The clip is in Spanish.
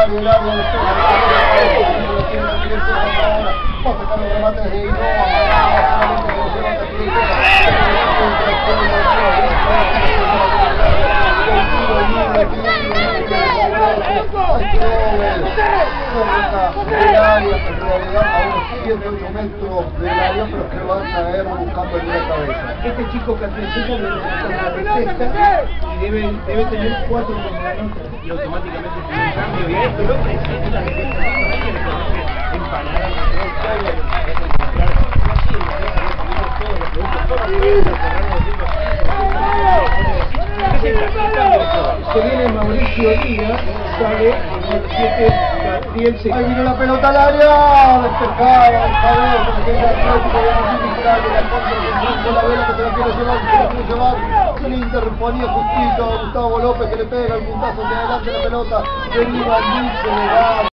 Hino, solamente que lo lleva del área, que en realidad a unos 7, 8 metros del área, pero que va a caer buscando en la. Este chico la y debe, debe tener cuatro y automáticamente Se viene Mauricio Díaz, sale el 7 Gabriel. Ahí vino la pelota al área, despejada, se le interponía justito a Gustavo López que le pega el puntazo de adelante la pelota, venía